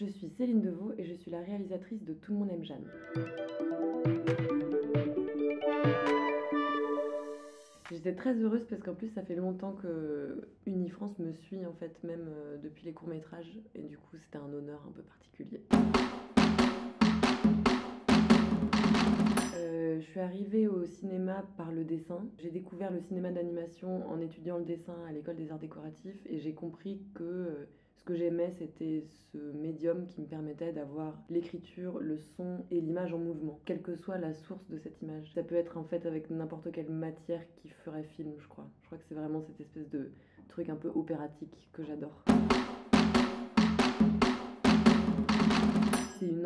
Je suis Céline Deveau et je suis la réalisatrice de Tout le monde aime Jeanne. J'étais très heureuse parce qu'en plus ça fait longtemps que Unifrance me suit en fait même euh, depuis les courts métrages et du coup c'était un honneur un peu particulier. Suis arrivée au cinéma par le dessin. J'ai découvert le cinéma d'animation en étudiant le dessin à l'école des arts décoratifs et j'ai compris que euh, ce que j'aimais, c'était ce médium qui me permettait d'avoir l'écriture, le son et l'image en mouvement, quelle que soit la source de cette image. Ça peut être en fait avec n'importe quelle matière qui ferait film, je crois. Je crois que c'est vraiment cette espèce de truc un peu opératique que j'adore.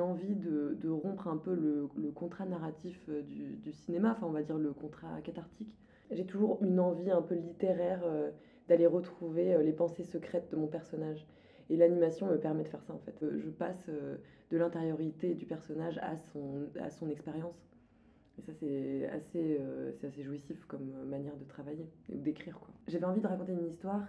Envie de, rompre un peu le, contrat narratif euh, du, cinéma, enfin on va dire le contrat cathartique. J'ai toujours une envie un peu littéraire euh, d'aller retrouver euh, les pensées secrètes de mon personnage. Et l'animation me permet de faire ça en fait. Je passe de l'intériorité du personnage à son, à son expérience. Et ça, c'est assez, c'est assez jouissif comme manière de travailler d'écrire. J'avais envie de raconter une histoire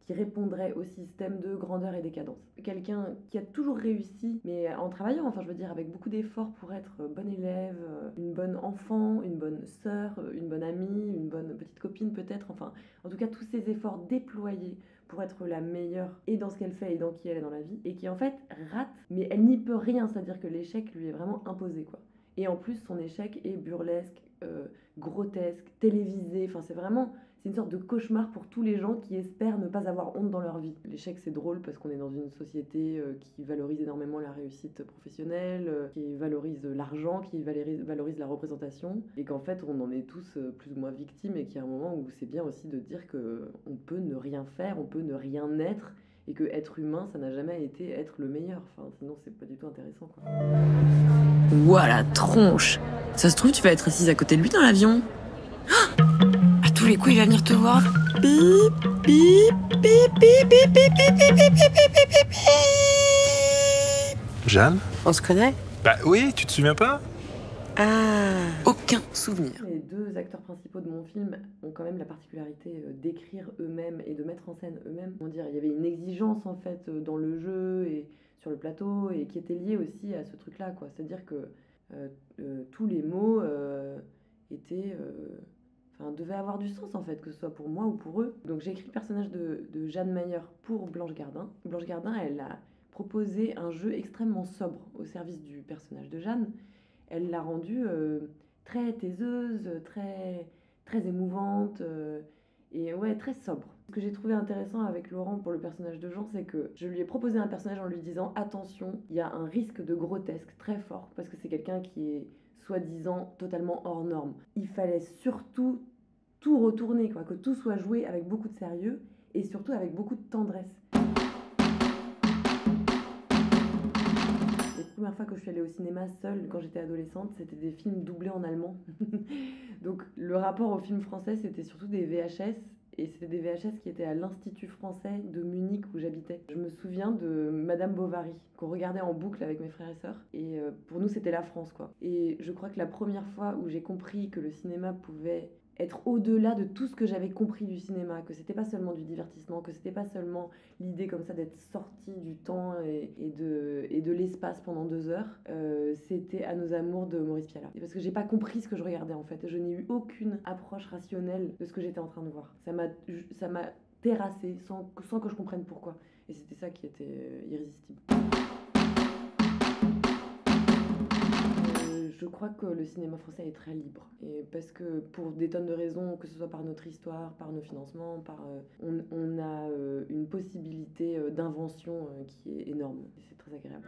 qui répondrait au système de grandeur et décadence. Quelqu'un qui a toujours réussi, mais en travaillant, enfin je veux dire avec beaucoup d'efforts pour être bon élève, une bonne enfant, une bonne sœur, une bonne amie, une bonne petite copine peut-être, enfin en tout cas tous ces efforts déployés pour être la meilleure et dans ce qu'elle fait et dans qui elle est dans la vie, et qui en fait rate, mais elle n'y peut rien, c'est-à-dire que l'échec lui est vraiment imposé quoi. Et en plus son échec est burlesque, euh, grotesque, télévisé, enfin c'est vraiment c'est une sorte de cauchemar pour tous les gens qui espèrent ne pas avoir honte dans leur vie. L'échec, c'est drôle parce qu'on est dans une société euh, qui valorise énormément la réussite professionnelle, euh, qui valorise l'argent, qui valorise, la représentation, et qu'en fait, on en est tous plus ou moins victimes, et qu'il y a un moment où c'est bien aussi de dire que on peut ne rien faire, on peut ne rien être, et que être humain, ça n'a jamais été être le meilleur. Enfin, sinon, c'est pas du tout intéressant. Voilà, tronche Ça se trouve, tu vas être assise à côté de lui dans l'avion tous les coups, il va venir te voir. Bip, bip, bip, bip, bip, bip, bip, bip, bip, bip, bip, Jeanne On se connaît Bah oui, tu te souviens pas Ah, aucun souvenir. Les deux acteurs principaux de mon film ont quand même la particularité d'écrire eux-mêmes et de mettre en scène eux-mêmes. On dirait, il y avait une exigence en fait dans le jeu et sur le plateau et qui était liée aussi à ce truc-là, quoi. C'est-à-dire que euh, euh, tous les mots euh, étaient devait avoir du sens en fait, que ce soit pour moi ou pour eux. Donc j'ai écrit le personnage de, Jeanne Mayer pour Blanche Gardin. Blanche Gardin, elle a proposé un jeu extrêmement sobre au service du personnage de Jeanne. Elle l'a rendu euh, très taiseuse, très, très émouvante euh, et ouais, très sobre. Ce que j'ai trouvé intéressant avec Laurent pour le personnage de Jean, c'est que je lui ai proposé un personnage en lui disant attention, il y a un risque de grotesque très fort parce que c'est quelqu'un qui est soi-disant totalement hors norme. Il fallait surtout tout retourner, quoi, que tout soit joué avec beaucoup de sérieux et surtout avec beaucoup de tendresse. Les premières fois que je suis allée au cinéma seule quand j'étais adolescente, c'était des films doublés en allemand. Donc le rapport au film français, c'était surtout des VHS et c'était des VHS qui étaient à l'Institut français de Munich où j'habitais. Je me souviens de Madame Bovary qu'on regardait en boucle avec mes frères et sœurs et euh, pour nous c'était la France quoi. Et je crois que la première fois où j'ai compris que le cinéma pouvait être au-delà de tout ce que j'avais compris du cinéma, que c'était pas seulement du divertissement, que c'était pas seulement l'idée comme ça d'être sorti du temps et, de, et de l'espace pendant deux heures, euh, c'était À nos amours de Maurice Piala. parce que j'ai pas compris ce que je regardais en fait, je n'ai eu aucune approche rationnelle de ce que j'étais en train de voir. Ça m'a, ça m'a terrassé sans, sans que je comprenne pourquoi. Et c'était ça qui était euh, irrésistible. Crois que le cinéma français est très libre. Et parce que pour des tonnes de raisons, que ce soit par notre histoire, par nos financements, par, euh, on, a euh, une possibilité euh, d'invention qui est énorme. C'est très agréable.